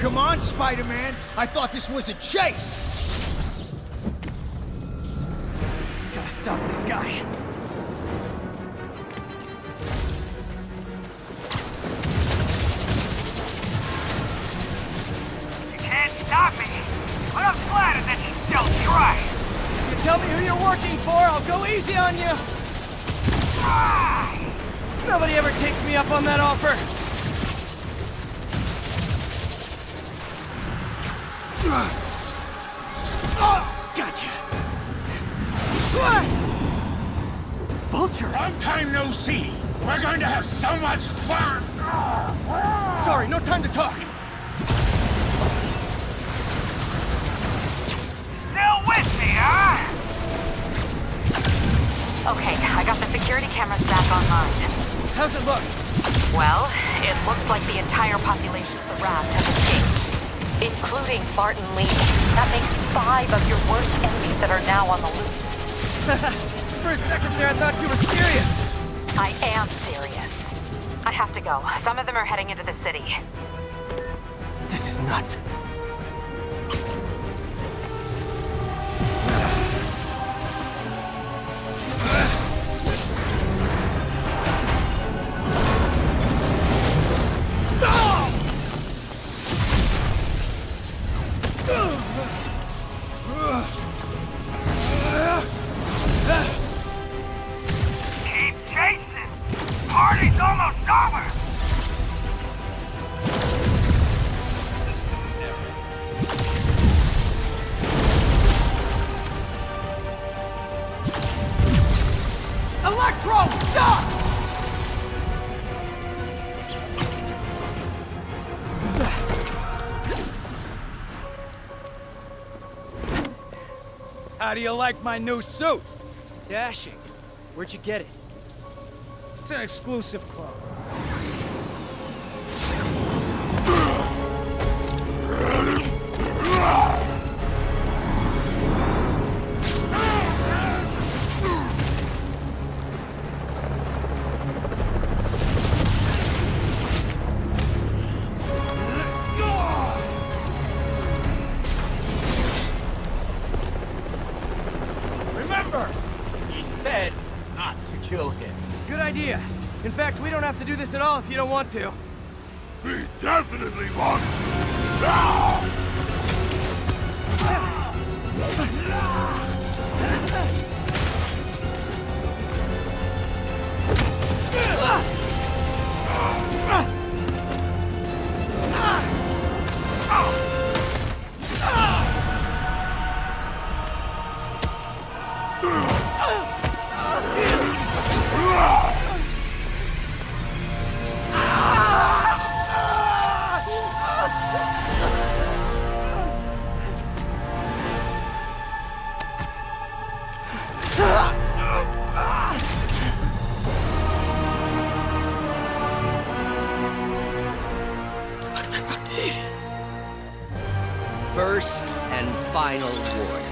come on, Spider-Man. I thought this was a chase. Gotta stop this guy. You can't stop me, but I'm flattered that you still try. You tell me who you're working for, I'll go easy on you. Try! Nobody ever takes me up on that offer. Gotcha. Vulture! Long time no see. We're going to have so much fun. Sorry, no time to talk. Still with me, huh? Okay, I got the security cameras back online. How's it look? Well, it looks like the entire population of the raft has escaped, including Martin Li. That makes five of your worst enemies that are now on the loose. For a second there, I thought you were serious. I am serious. I have to go. Some of them are heading into the city. This is nuts. Electro, stop! How do you like my new suit? Dashing. Where'd you get it? It's an exclusive club. Not to kill him. Good idea. In fact, we don't have to do this at all if you don't want to. We definitely want to. Ah! First and final warning.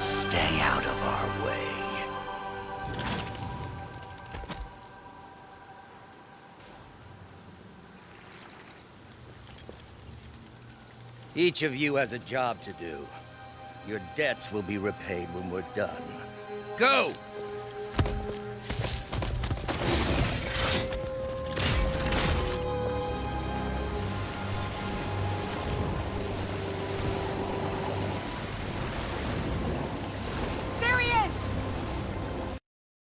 Stay out of our way. Each of you has a job to do. Your debts will be repaid when we're done. Go!